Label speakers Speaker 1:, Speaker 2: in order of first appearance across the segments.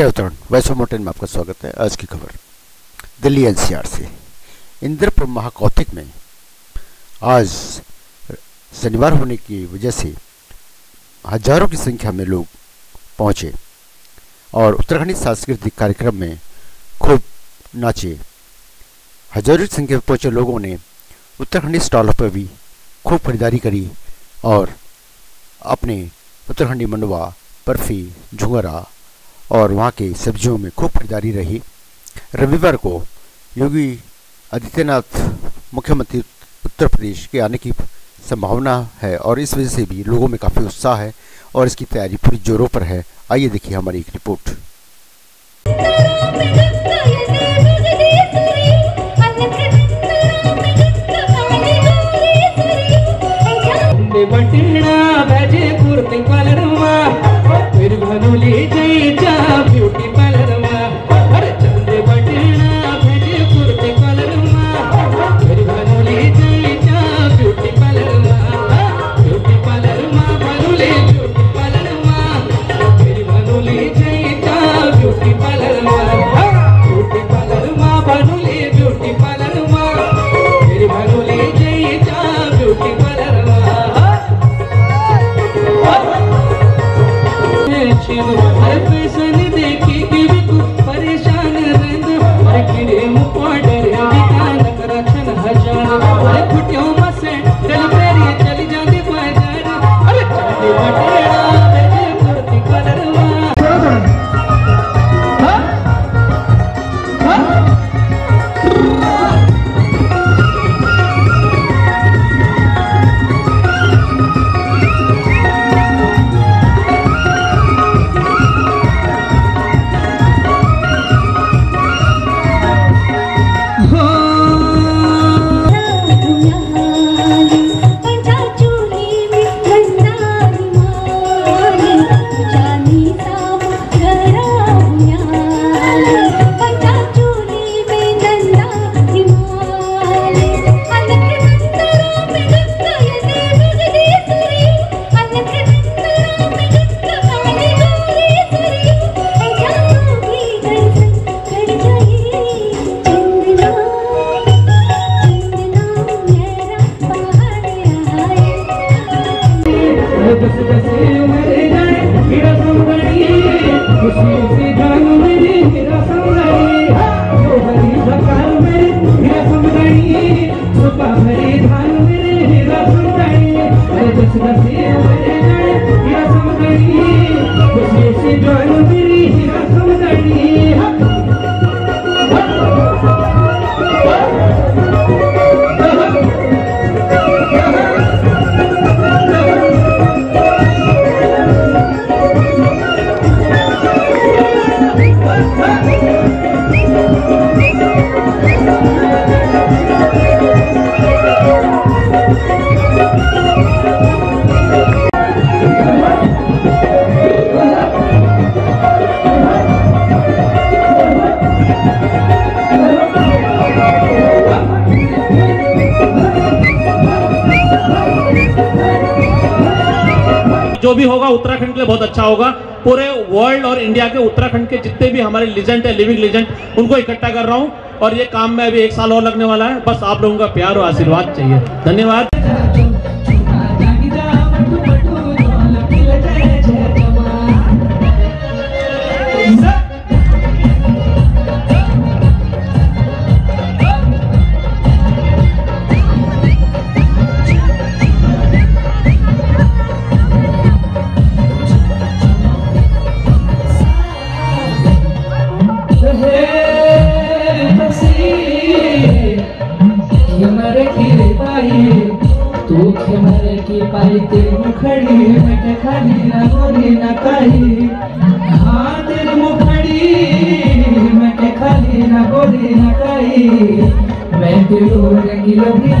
Speaker 1: जय उत्तराखंड वैश्व मोटेन में आपका स्वागत है। आज की खबर। दिल्ली एनसीआर से इंद्रपुर महाकौतिक में आज शनिवार होने की वजह से हज़ारों की संख्या में लोग पहुँचे और उत्तराखंडी सांस्कृतिक कार्यक्रम में खूब नाचे। हज़ारों की संख्या में पहुँचे लोगों ने उत्तराखंडी स्टॉलों पर भी खूब खरीदारी करी और अपने उत्तराखंडी मंडवा, बर्फ़ी, झुंगरा और वहाँ के सब्जियों में खूब खरीदारी रही। रविवार को योगी आदित्यनाथ, मुख्यमंत्री उत्तर प्रदेश के आने की संभावना है और इस वजह से भी लोगों में काफ़ी उत्साह है और इसकी तैयारी पूरी जोरों पर है। आइए देखिए हमारी एक रिपोर्ट।
Speaker 2: बटिणा भजे నిర్మనులే జై జా బ్యూటీ పార్లర్ बस बस मेरे जाए मेरा संगड़ी खुशी। जो
Speaker 3: भी होगा उत्तराखंड के लिए बहुत अच्छा होगा। पूरे वर्ल्ड और इंडिया के उत्तराखंड के जितने भी हमारे लिजेंड है लिविंग लिजेंड उनको इकट्ठा कर रहा हूँ। और ये काम में अभी एक साल और लगने वाला है। बस आप लोगों का प्यार और आशीर्वाद चाहिए। धन्यवाद।
Speaker 2: की पाई तेरी मुखड़ी मैं खाली ना गोरी ना काली हाँ तेरी मुखड़ी मैं खाली ना गोरी ना काली मैं तेरू रंगी लभिया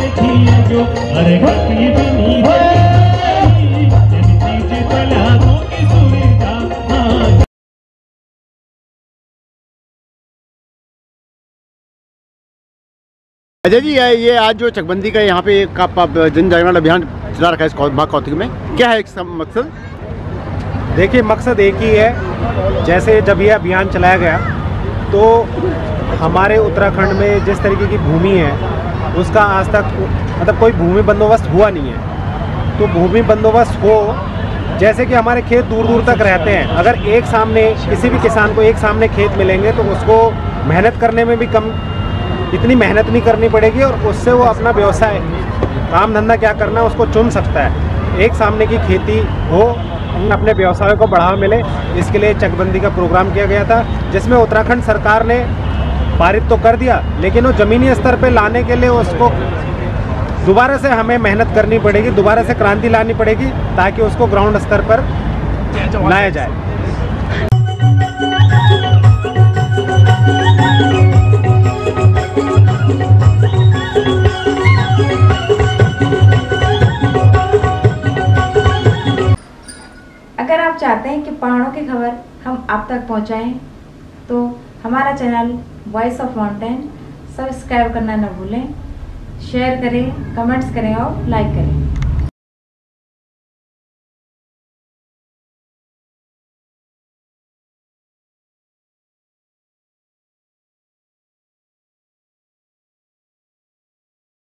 Speaker 3: हाँ
Speaker 4: अजय जी, ये ये आज जो चकबंदी का यहाँ पे एक जन जागरण अभियान चला रखा है इस कौ- महाकौतिक में। क्या है इसका मकसद?
Speaker 5: देखिए, मकसद एक ही है। जैसे जब ये अभियान चलाया गया तो हमारे उत्तराखंड में जिस तरीके की भूमि है उसका आज तक मतलब कोई भूमि बंदोबस्त हुआ नहीं है। तो भूमि बंदोबस्त हो, जैसे कि हमारे खेत दूर दूर तक रहते हैं, अगर एक सामने किसी भी किसान को एक सामने खेत मिलेंगे तो उसको मेहनत करने में भी कम, इतनी मेहनत नहीं करनी पड़ेगी और उससे वो अपना व्यवसाय, काम धंधा क्या करना उसको चुन सकता है। एक सामने की खेती हो, अपने व्यवसाय को बढ़ावा मिले, इसके लिए चकबंदी का प्रोग्राम किया गया था, जिसमें उत्तराखंड सरकार ने पारित तो कर दिया, लेकिन वो ज़मीनी स्तर पे लाने के लिए उसको दोबारा से हमें मेहनत करनी पड़ेगी, दोबारा से क्रांति लानी पड़ेगी, ताकि उसको ग्राउंड स्तर पर लाया जाए।
Speaker 6: अगर आप चाहते हैं कि पहाड़ों की खबर हम आप तक पहुंचाएँ तो हमारा channel voice of mountain subscribe करना न भूलें शेयर करें कमेंट्स करें और लाइक करें।